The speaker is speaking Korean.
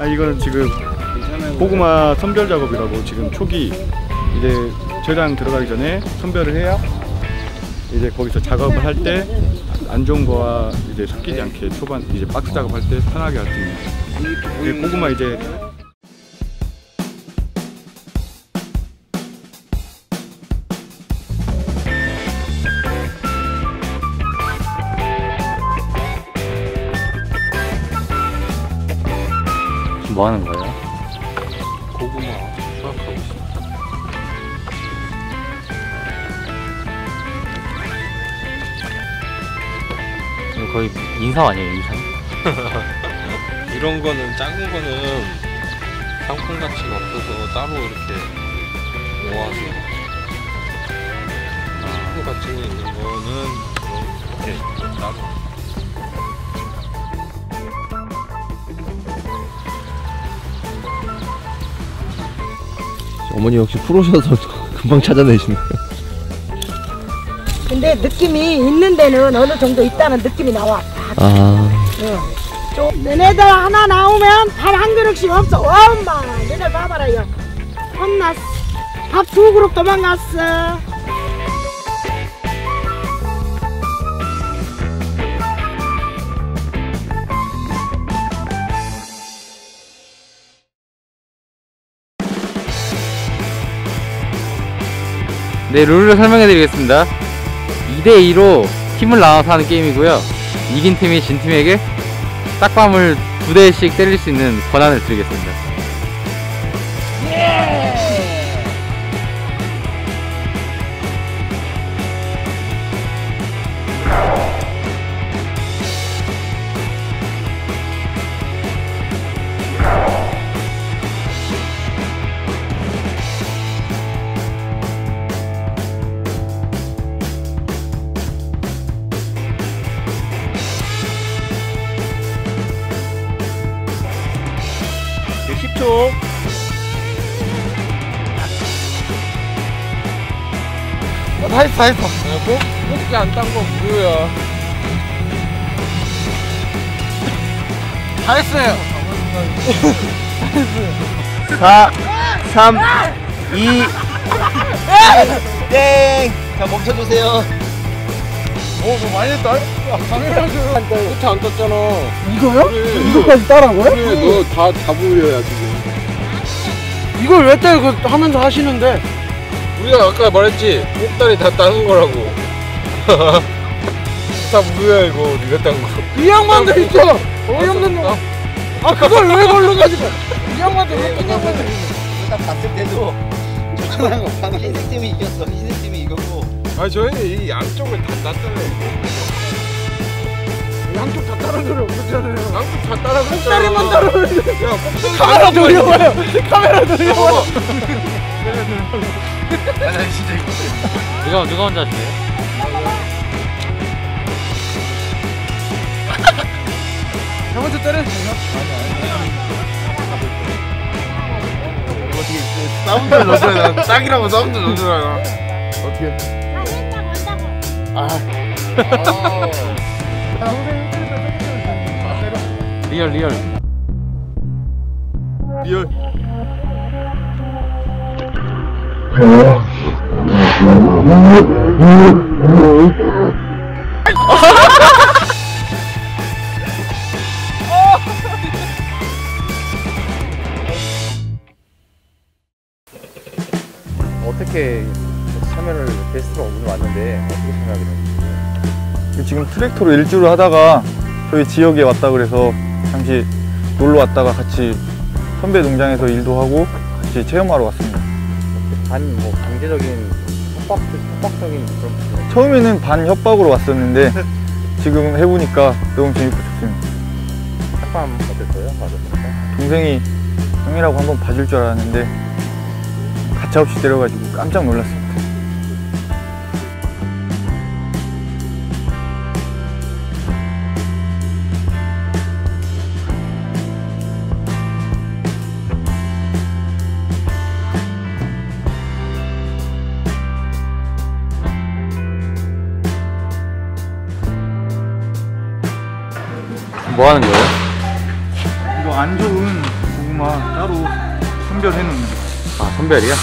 아 이거는 지금 고구마 선별 작업이라고 지금 초기 이제 저장 들어가기 전에 선별을 해야 이제 거기서 작업을 할 때 안 좋은 거와 이제 섞이지 않게 초반 이제 박스 작업할 때 편하게 할 수 있는. 이 고구마 이제 뭐 하는 거예요? 고구마 수확하고 있어. 이거 거의 인삼 아니에요, 인삼? 이런 거는 작은 거는 상품 가치가 없어서 따로 이렇게 모아서 상품 가치가 있는 거는 이렇게 따로 어머니 역시 프로셔서 금방 찾아내시네. 근데 느낌이 있는 데는 어느 정도 있다는 느낌이 나와. 아, 좀 너네들 하나 나오면 밥 한 그릇씩 없어. 엄마, 너네 봐봐라 요. 혼났어. 밥 두 그릇 도망갔어. 네, 룰을 설명해 드리겠습니다. 2대2로 팀을 나눠서 하는 게임이고요. 이긴 팀이 진 팀에게 딱밤을 두 대씩 때릴 수 있는 권한을 드리겠습니다. 네, 10초 다 했어 다 했어. 꼭 꼭지 안딴거 무효야. 다 했어요. 4, 3, 2, 땡! 자, 멈춰주세요. 어너 많이 했다. 카메라 좀 끝에 안 떴잖아. 이거요? 그래. 이거까지 따라한 거야? 그래 너다 잡으려야 지금 이걸 왜 따고 하면서 하시는데? 우리가 아까 말했지 꼭다리 다 따는 거라고 다 무효야 이거 네가 딴거 이 양반들 있죠? 어이없는 놈. 아, 그걸 왜 걸러가지고. 이 양반들 왜 끝냐고들. 딱 봤을 때도 흰색 팀이 이겼어. 흰색 팀이 이겼고. 아니 저희는 이 양쪽을 다 땄잖아요 양쪽 다 따라한 소리 없었잖아요. 양쪽 다 따라 그랬잖아 꼭다리만 따라오는 야 꼭다리 카메라 돌려봐요. 카메라 돌려봐요. 누가, 누가 혼자 하시네요? 형 먼저 때려. 사운드를 넣어줘야 돼 짝이라고 사운드 넣어줘야 어떻게 real, real. real 어떻게 참여를 게스트로 오늘 왔는데 어떻게 생각이 드는지. 지금 트랙터로 일주를 하다가 저희 지역에 왔다 그래서 잠시 놀러 왔다가 같이 선배 농장에서 일도 하고 같이 체험하러 왔습니다. 반, 뭐, 강제적인 협박, 협박적인 그런. 처음에는 반 협박으로 왔었는데 지금 해보니까 너무 재밌고 좋습니다. 협박 어땠어요? 맞았습니까? 동생이 형이라고 한번 봐줄 줄 알았는데 가차없이 때려가지고 깜짝 놀랐습니 뭐 하는 거예요? 이거 안 좋은 고구마 따로 선별해 놓는 거. 아, 선별이요?